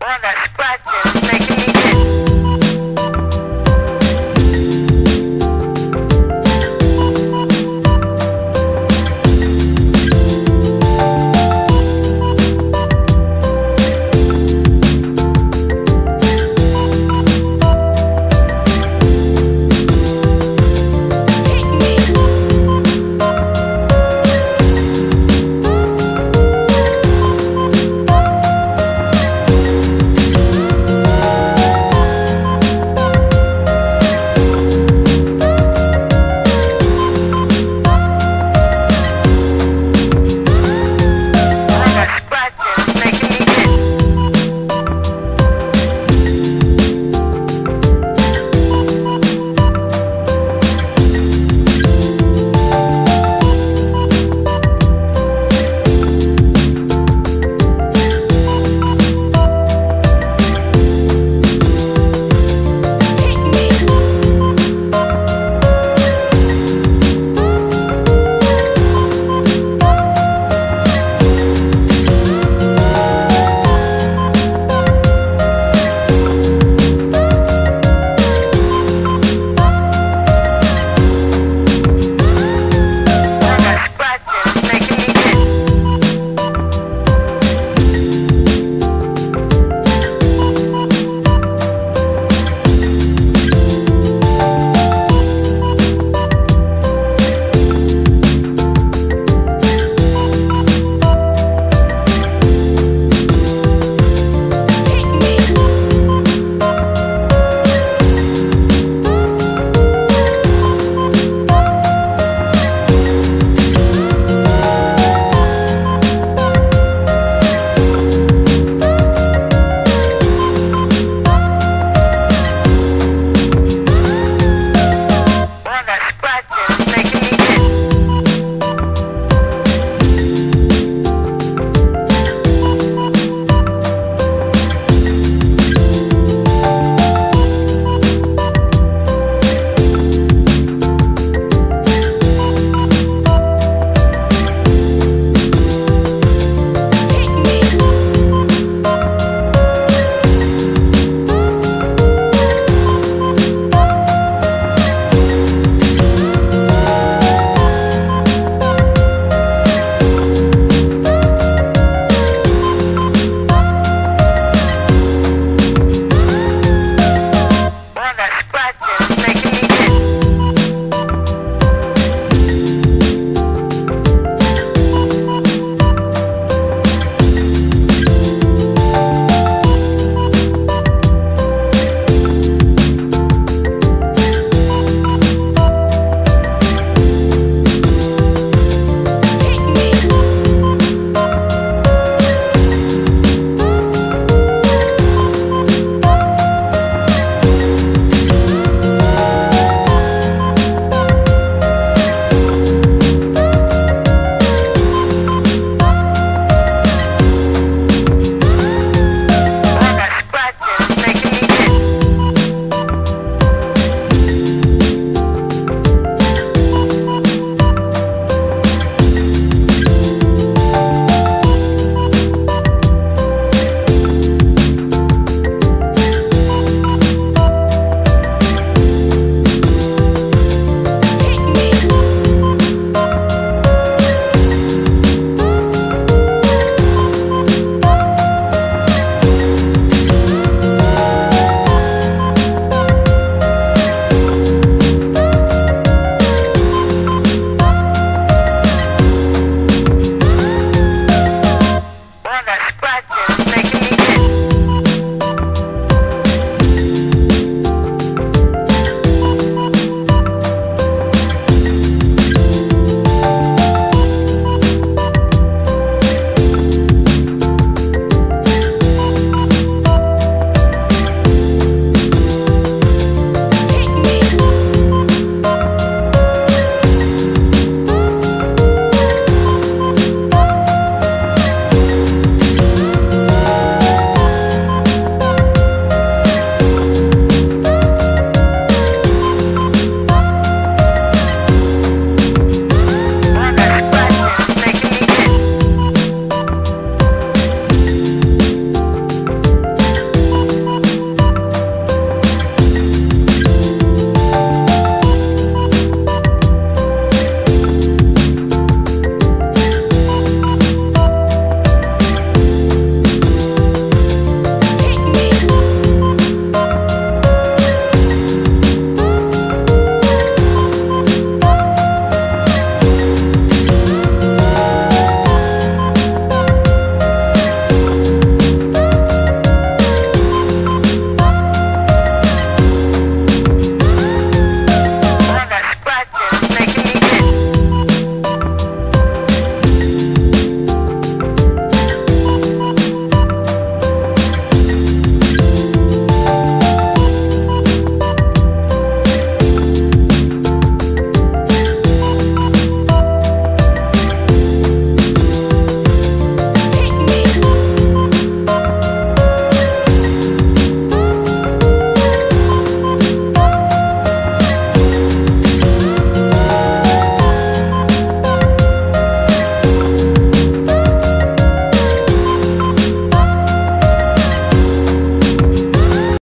All that scratching is making me